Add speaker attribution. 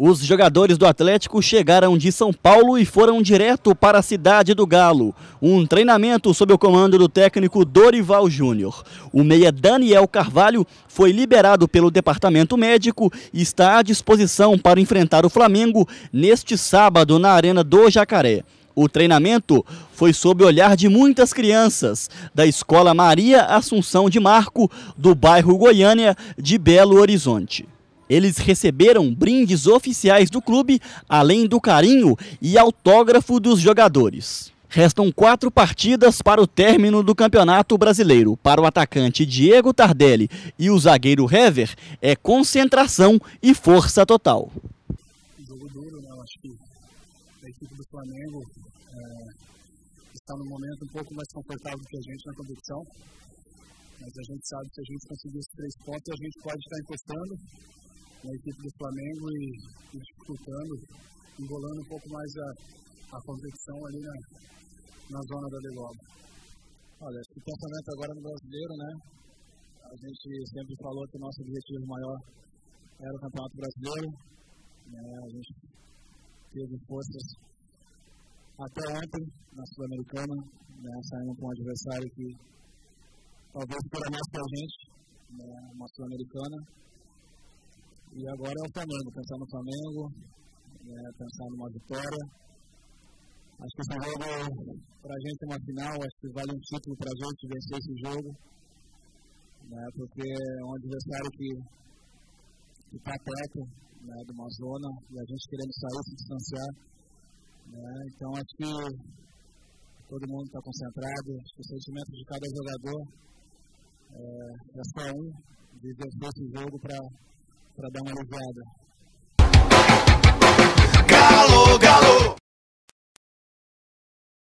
Speaker 1: Os jogadores do Atlético chegaram de São Paulo e foram direto para a cidade do Galo. Um treinamento sob o comando do técnico Dorival Júnior. O meia Daniel Carvalho foi liberado pelo departamento médico e está à disposição para enfrentar o Flamengo neste sábado na Arena do Jacaré. O treinamento foi sob o olhar de muitas crianças da Escola Maria Assunção de Marco, do bairro Goiânia de Belo Horizonte. Eles receberam brindes oficiais do clube, além do carinho e autógrafo dos jogadores. Restam quatro partidas para o término do Campeonato Brasileiro. Para o atacante Diego Tardelli e o zagueiro Hever, é concentração e força total.
Speaker 2: Jogo duro, né? Eu acho que a equipe do Flamengo é, está no momento um pouco mais confortável do que a gente na competição. Mas a gente sabe que se a gente conseguir esses três pontos, a gente pode estar encostando na equipe do Flamengo e, e disputando, enrolando um pouco mais a, a competição ali na, na zona da degola.
Speaker 3: Olha, o pensamento agora no brasileiro, né? A gente sempre falou que o nosso objetivo maior era o Campeonato Brasileiro. Né? A gente teve forças até ontem na Sul-Americana, né? saindo com um adversário que talvez queira mais para a gente, né? uma Sul-Americana e agora é o Flamengo, pensar no Flamengo, é, pensar numa vitória. Acho que esse jogo, para a gente, é uma final, acho que vale um título para a gente vencer esse jogo, né, porque é um adversário que está perto né, de uma zona e a gente querendo sair, se distanciar. Né, então acho que todo mundo está concentrado, acho que o sentimento de cada jogador é, é só um, de vencer esse jogo para para dar uma aliviada.